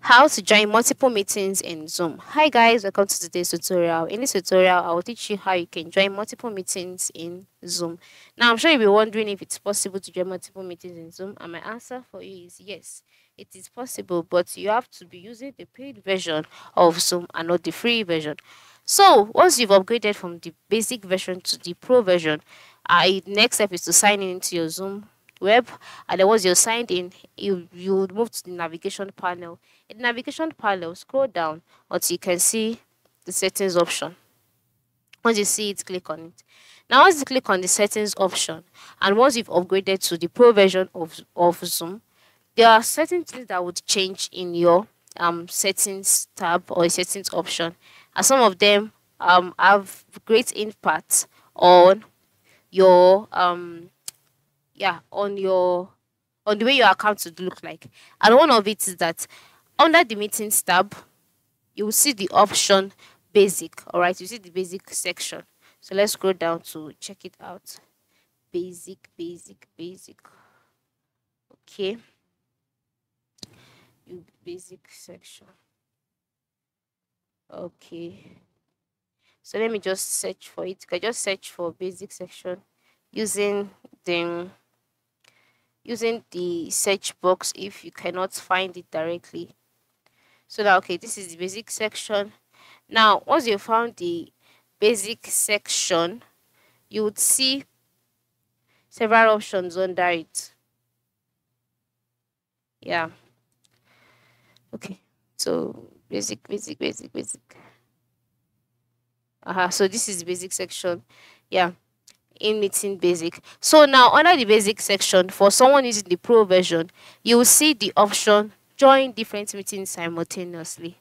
how to join multiple meetings in Zoom. Hi guys, welcome to today's tutorial. In this tutorial, I will teach you how you can join multiple meetings in Zoom. Now, I'm sure you'll be wondering if it's possible to join multiple meetings in Zoom, and my answer for you is yes, it is possible, but you have to be using the paid version of Zoom and not the free version. So, once you've upgraded from the basic version to the pro version, uh, next step is to sign in into your Zoom web and then once you're signed in you you move to the navigation panel. In the navigation panel scroll down until you can see the settings option. Once you see it click on it. Now once you click on the settings option and once you've upgraded to the pro version of, of zoom there are certain things that would change in your um settings tab or settings option. And some of them um have great impact on your um yeah on your on the way your account would look like. And one of it is that under the meetings tab you will see the option basic all right? You see the basic section. So let's scroll down to check it out. Basic basic basic. Okay. You basic section. Okay. So let me just search for it. I just search for basic section using the using the search box if you cannot find it directly. So now okay this is the basic section. Now once you found the basic section you would see several options under it. Yeah. Okay. So basic basic basic basic. Uh -huh. so this is the basic section. Yeah in meeting basic. So now under the basic section for someone using the pro version you will see the option join different meetings simultaneously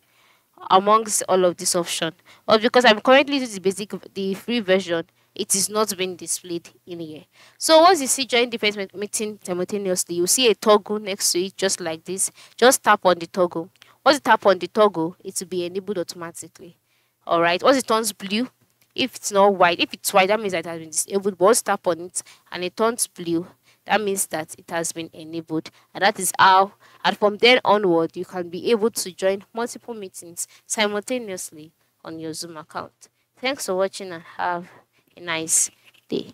amongst all of this option but because i'm currently using the basic the free version it is not being displayed in here. So once you see join different meeting simultaneously you see a toggle next to it just like this. Just tap on the toggle. Once you tap on the toggle it will be enabled automatically. All right? Once it turns blue if it's not white if it's white that means that it has been disabled once tap on it and it turns blue that means that it has been enabled. And that is how and from then onward you can be able to join multiple meetings simultaneously on your zoom account. Thanks for watching and have a nice day